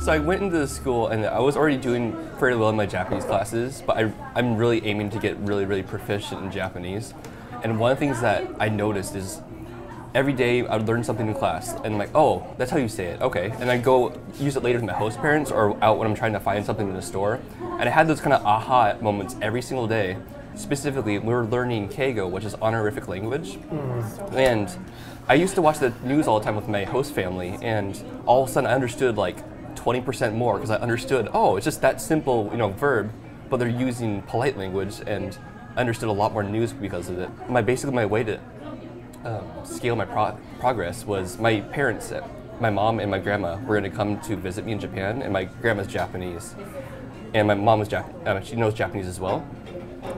So I went into the school and I was already doing fairly well in my Japanese classes, but I, I'm really aiming to get really, really proficient in Japanese. And one of the things that I noticed is every day I would learn something in class and I'm like, oh, that's how you say it. Okay. And I go use it later with my host parents or out when I'm trying to find something in the store. And I had those kind of aha moments every single day. Specifically, we were learning Keigo, which is honorific language. Mm. And I used to watch the news all the time with my host family, and all of a sudden I understood like 20% more because I understood, oh, it's just that simple, you know, verb, but they're using polite language, and I understood a lot more news because of it. My basically my way to um, scale my pro- progress was my parents, my mom and my grandma, were going to come to visit me in Japan, and my grandma's Japanese, and my mom was Jap- uh, she knows Japanese as well.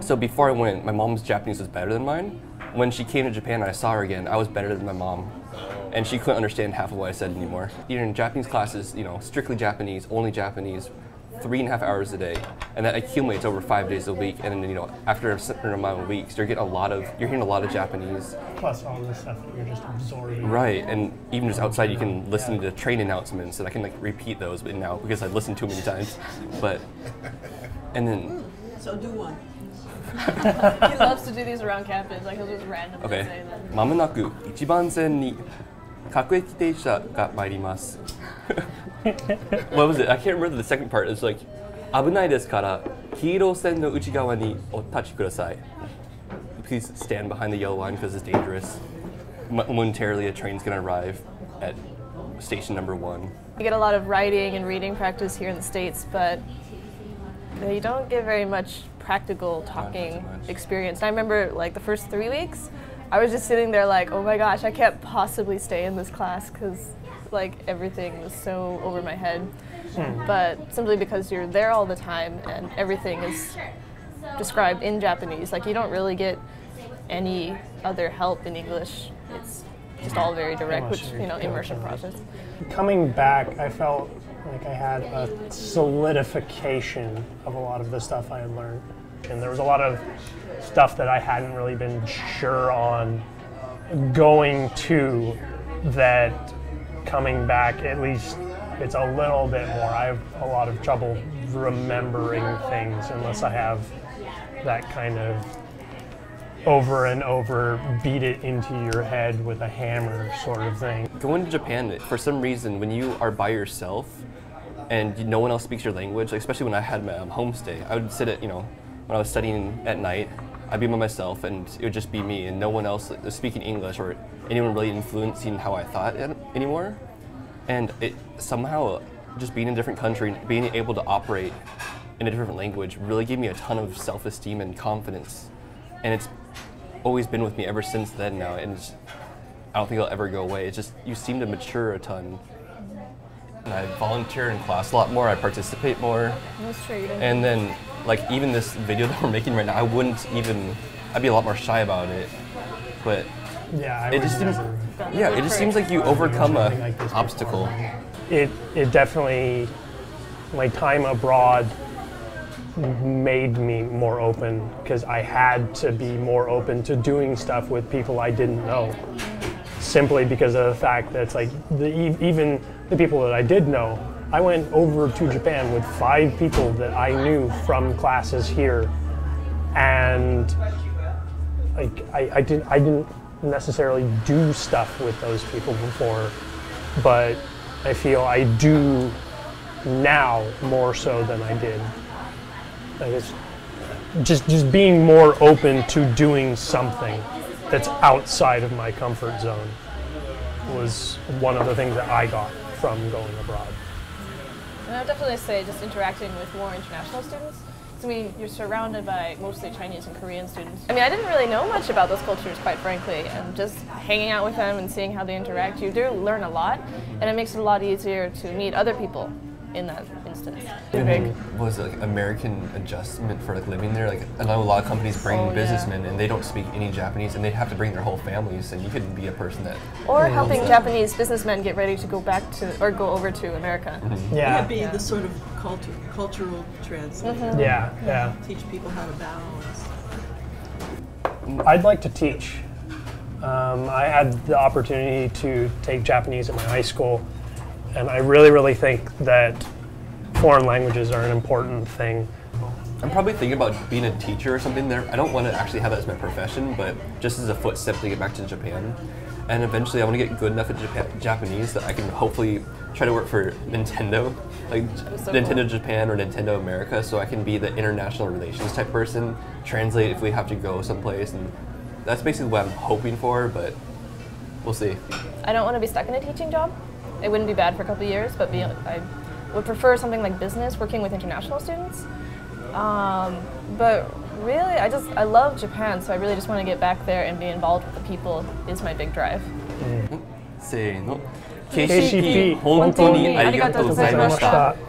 So before I went, my mom's Japanese was better than mine. When she came to Japan and I saw her again, I was better than my mom and she couldn't understand half of what I said anymore. During Japanese classes, you know, strictly Japanese, only Japanese, three and a half hours a day, and that accumulates over five days a week. And then you know, after a certain amount of weeks, you're getting a lot of you're hearing a lot of Japanese. Plus all this stuff that you're just absorbing. Right, and even just outside, you can listen yeah. to train announcements, and I can like repeat those, but now because I've listened too many times, but and then. So do one. he loves to do these around campus, like he'll just randomly okay. say them. 各駅停車が参ります。What was it? I can't remember the second part. It's like 危ないですから黄色線の内側にお立ちください。Please stand behind the yellow line because it's dangerous. Mo- Momentarily, a train's gonna arrive at station number one. You get a lot of writing and reading practice here in the States, but you don't get very much practical talking much. experience. And I remember like the first three weeks, I was just sitting there like, oh my gosh, I can't possibly stay in this class because like everything was so over my head. Hmm. But simply because you're there all the time and everything is described in Japanese, like you don't really get any other help in English. It's just all very direct, which you know, immersion process. Coming back, I felt like I had a solidification of a lot of the stuff I had learned. And there was a lot of stuff that I hadn't really been sure on going to that coming back, at least it's a little bit more. I have a lot of trouble remembering things unless I have that kind of over and over beat it into your head with a hammer sort of thing. Going to Japan, for some reason, when you are by yourself and no one else speaks your language, like, especially when I had my um, homestay, I would sit at, you know, when I was studying at night, I'd be by myself and it would just be me and no one else was speaking English or anyone really influencing how I thought anymore. And it somehow, just being in a different country, and being able to operate in a different language really gave me a ton of self esteem and confidence. And it's always been with me ever since then now. And I don't think it'll ever go away. It's just you seem to mature a ton. And I volunteer in class a lot more. I participate more. That's true. And then, like even this video that we're making right now, I wouldn't even. I'd be a lot more shy about it. But Yeah, I it just seems. Yeah, it just seems like you overcome a like obstacle. It it definitely my time abroad made me more open because I had to be more open to doing stuff with people I didn't know. Simply because of the fact that it's like the, even the people that I did know, I went over to Japan with five people that I knew from classes here, and like I, I didn't I didn't necessarily do stuff with those people before, but I feel I do now more so than I did. Like it's just just being more open to doing something that's outside of my comfort zone was one of the things that I got from going abroad. And I would definitely say just interacting with more international students. I mean, you're surrounded by mostly Chinese and Korean students. I mean, I didn't really know much about those cultures, quite frankly, and just hanging out with them and seeing how they interact, you do learn a lot, and it makes it a lot easier to meet other people in that instance. Very- was it like American adjustment for like living there? Like I know a lot of companies bring Oh, yeah. businessmen and they don't speak any Japanese and they have to bring their whole families and you could be a person that Or helping Japanese businessmen get ready to go back to or go over to America. Yeah, be the sort of culture, cultural translator. yeah, yeah. Teach people how to balance. I'd like to teach. Um, I had the opportunity to take Japanese at my high school, and I really, really think that foreign languages are an important thing. I'm probably thinking about being a teacher or something there. I don't want to actually have that as my profession, but just as a footstep to get back to Japan. And eventually, I want to get good enough at Japa- Japanese that I can hopefully try to work for Nintendo, like so Nintendo cool. Japan or Nintendo America, so I can be the international relations type person, translate if we have to go someplace, and that's basically what I'm hoping for. But we'll see. I don't want to be stuck in a teaching job It wouldn't be bad for a couple of years, but be, I would prefer something like business, working with international students. Um, but really, I just I love Japan, so I really just want to get back there and be involved with the people. Is my big drive. せーの。 KCP 本当にありがとうございましありがとうございましたた。